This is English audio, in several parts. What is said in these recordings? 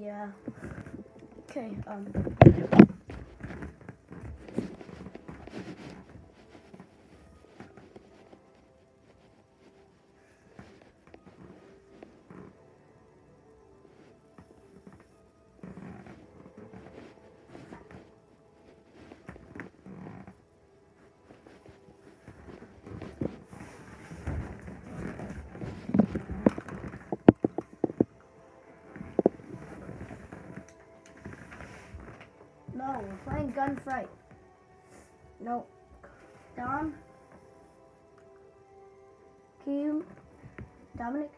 Yeah. Okay, um. No, we're playing gunfight. No. Dom? Can you. Dominic?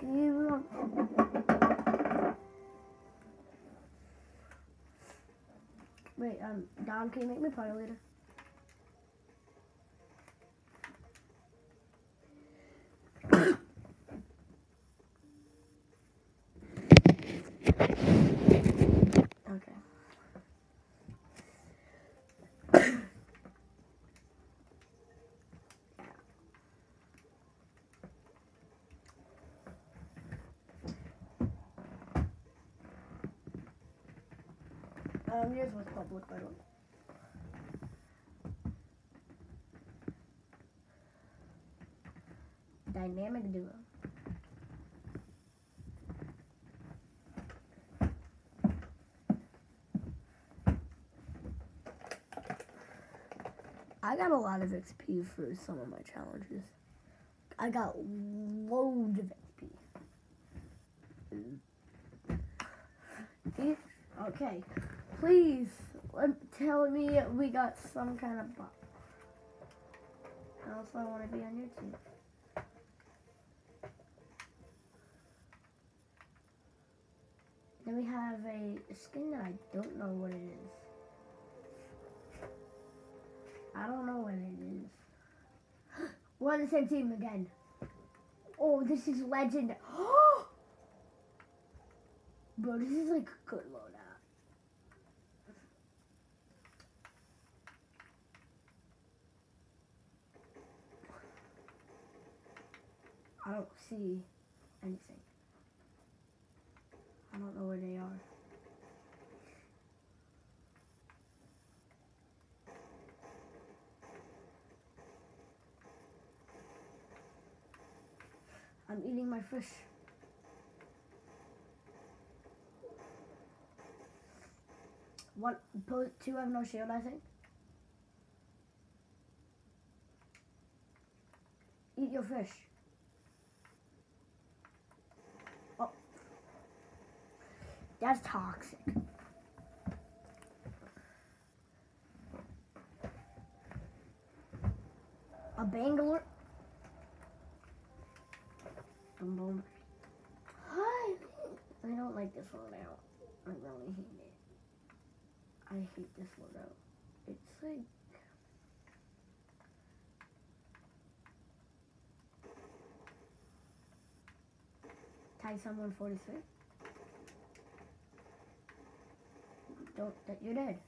Can you. Wait, um, Dom, can you make me party leader? Okay. Um, yours was public, by the way. Dynamic duo. I got a lot of XP for some of my challenges. I got loads of XP. Okay. Please let, tell me we got some kind of. Also, I want to be on your team. Then we have a skin that I don't know what it is. We're on the same team again. Oh, this is legend. Bro, this is like a good loadout. I don't see anything. I don't know where they are. I'm eating my fish. One, two have no shield, I think. Eat your fish. Oh. That's toxic. A Bangalore. Hi. I don't like this one out. I really hate it. I hate this one out. It's like. Tie someone 46. Don't, that you're dead.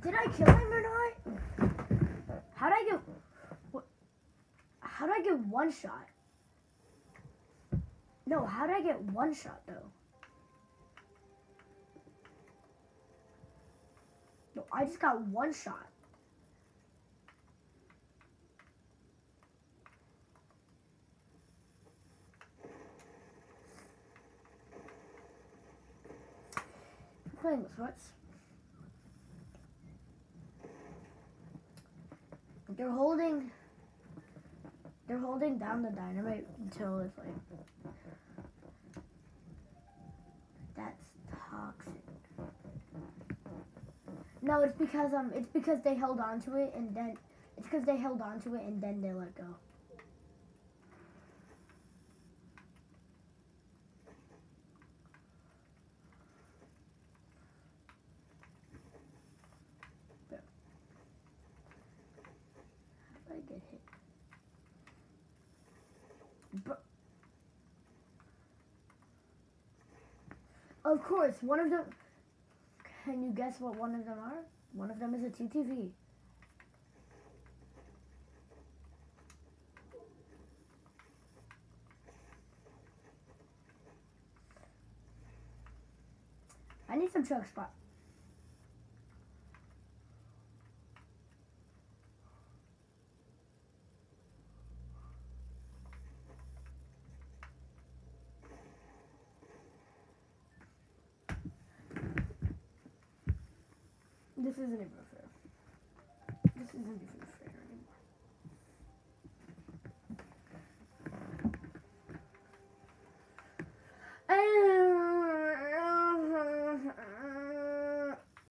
Did I kill him or not? How would I get? What? How did I get one shot? No, how did I get one shot though? No, I just got one shot. Playing with. They're holding. They're holding down the dynamite until it's like. That's toxic. No, it's because um, it's because they held on to it and then it's because they held on to it and then they let go. There. How did I get hit? Bro- Of course, one of them. Can you guess what one of them are? One of them is a TTV. I need some choke spot. This isn't even fair. This isn't even